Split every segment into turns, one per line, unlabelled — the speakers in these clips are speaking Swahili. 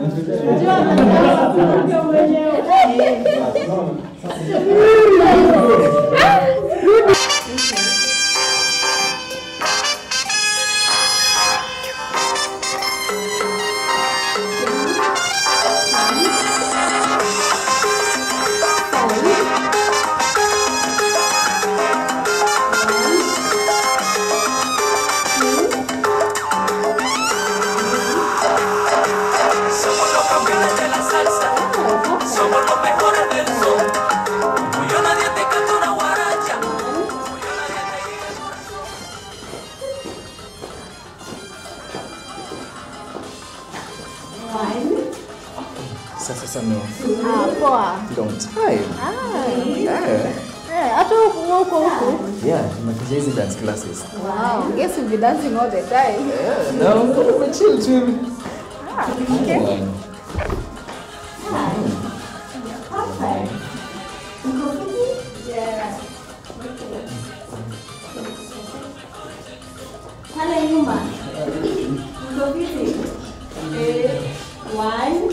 아,
죄송합니다.
Long time.
Ah,
Yeah.
eh, hata huku huko huku.
Yeah, tumekuja hizi dance classes.
Wow, guess you'll be dancing all the time.
Yeah, no, tumechill tu hivi. Yeah.
Pale nyuma. Uko vipi? One,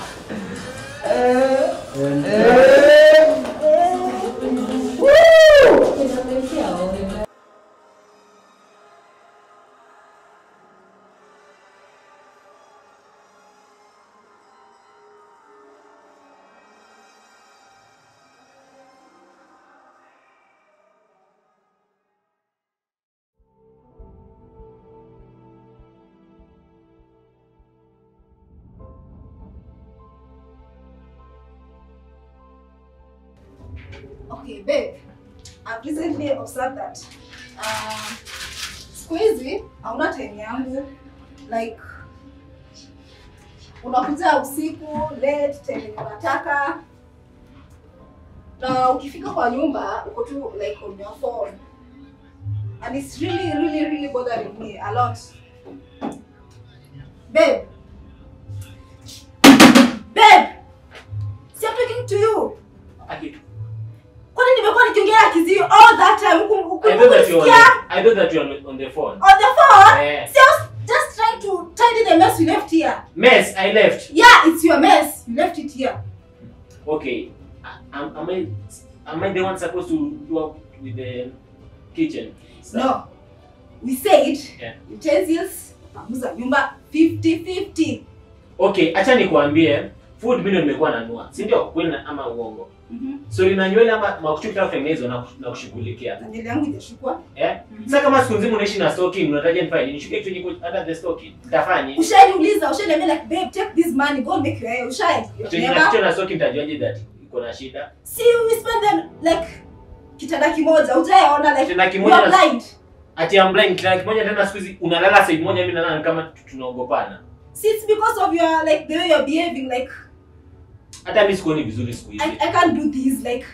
Okay, babe. I've recently observed that uh, siku hizi hauna time yangu. Like unakuja usiku late time unataka. Na ukifika kwa nyumba uko tu like on your phone. And it's really really really bothering me a lot. Babe huku
I thought that you are on the, I thought that you were on the phone.
on the phone
Yeah.
see I was just trying to tidy the mess you left here
Mess, I left.
yeah it's your mess you left it here
Okay. Am, am I am I the one supposed to work with the kitchen?
no we said
Yeah.
utensils pamuza nyumba 50 50
Okay, acha nikuambie food mimi nimekuwa nanua. Si ndio? Kweli ama uongo? So lina nywele ama makuchu kila kutengenezwa na na kushughulikia.
nywele yangu ijashukwa
Eh? Sasa kama siku nzima unaishi na stocking, unataja nifanye nini? Nishuke kitu niko under the stocking. Nitafanya.
ushaniuliza ushaniambia like babe take this money go make your hair ushai
Kitu na stocking nitajuaje that iko na shida?
see we spend them like kitanda kimoja ujayaona like
Kitanda
you
kimoja
blind
Ati I'm blind kitanda kimoja tena siku hizi unalala side moja mimi na nani kama tu- tunaogopana.
see it's because of your like the way you're behaving like
Hata mimi sikuoni vizuri siku hizi.
I, I can't do this like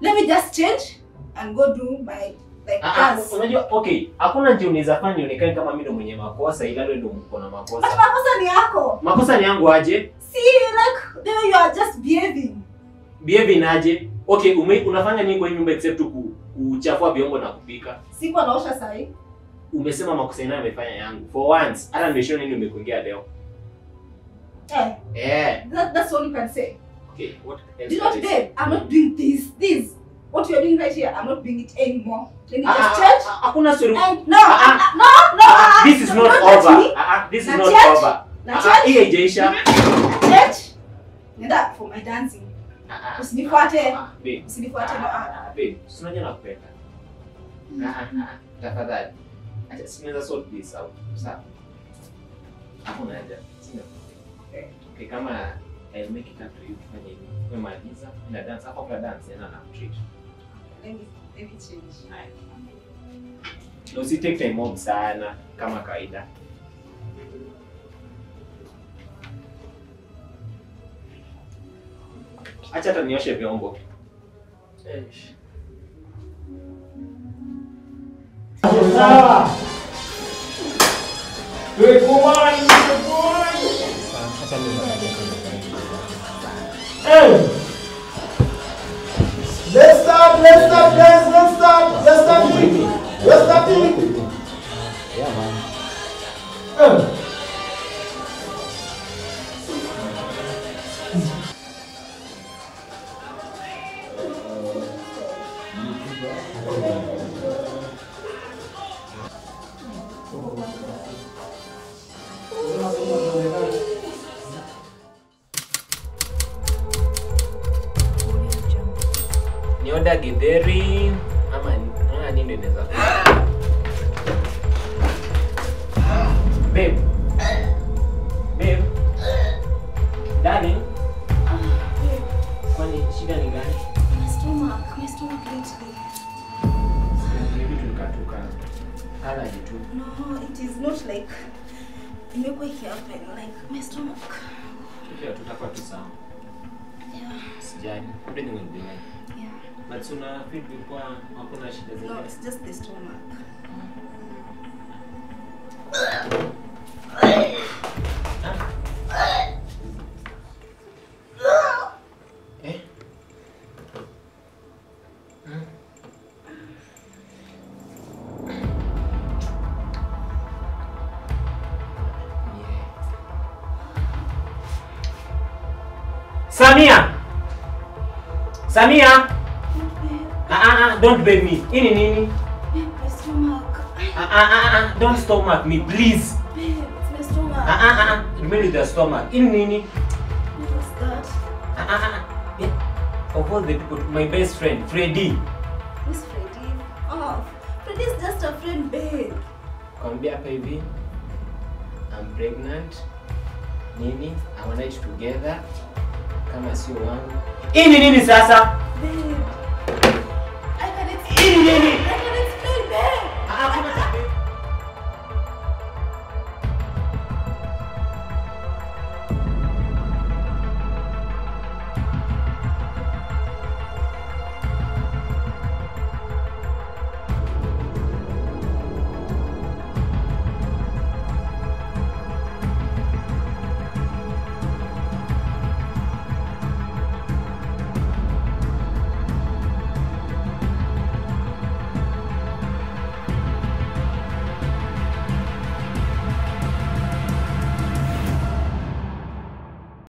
let me just change and go do my like
Ah, ah, unajua okay, hakuna njia unaweza fanya nionekane kama mimi ndo mwenye makosa ila wewe ndo uko na
but
makosa.
makosa ni yako
Makosa ni yangu aje?
see like the way you are just behaving
Behaving aje? Okay, ume, unafanya nini kwa hii nyumba except ku, kuchafua vyombo na kupika?
sikuwa naosha sahi
Umesema makosa inayo amefanya yangu. For once, hata nimeshaona nini umekuingia leo.
Eh
Eh,
that, that's all you can say
okay, what else?
do you know babe i'm not doing this this what you're doing right here i'm not doing it anymore let me
Ah,
just
ah,
change
ah, Hakuna story.
and no uh, no no Uh,
This is not,
not
over. Uh, This is
Na
not
change.
over.
na church.
hii haijaisha.
change nenda for my dancing Usinifuate. usinifuate
babe, si unajua nakupenda. Ah, tafadhali. Acha si tunaweza sort this out. Sawa. Hakuna haja.
Okay.
Kama I'll make it up to you tufanye hivi. Umemaliza, na dance hapo kwa dance yana na treat.
let me let me change
Hai. Na usi take time off sana kama kawaida. Acha hata nioshe vyombo. Eish.
Sawa. Tukubali, tukubali. Hey. Let's start, let's start, guys, let's start. Let's start. Let's start.
Yeah, man.
Hey.
Ni order githeri ama ama nini ndio inaweza kuwa? Babe. Babe. Darling. Kwani shida ni gani?
My stomach, my stomach lately.
Maybe tulikatuka. Allergy tu.
No, it is not like imekuwa ikihappen like my stomach.
Pia tutakuwa tu sawa.
Yeah,
Sijali. Everything ni be
yeah.
But feel hakuna shida
No, it's just the stomach.
Eh? Samia! Samia! Ah, don't beg me. Ini ni nini?
Babe, my stomach.
Ah, ah, ah, ah, don't stomach me, please.
Babe, it's my stomach.
Ah, ah, ah, ah, remain with your stomach. Ini ni nini?
What's that?
Ah, ah, ah. Yeah. Of all the people, my best friend, Freddy.
Who's Freddy? Oh, Freddy's just a friend, babe.
Kwambia hapa hivi. I'm pregnant. Nini? I want it together. Kama sio wangu. Ini ni nini sasa?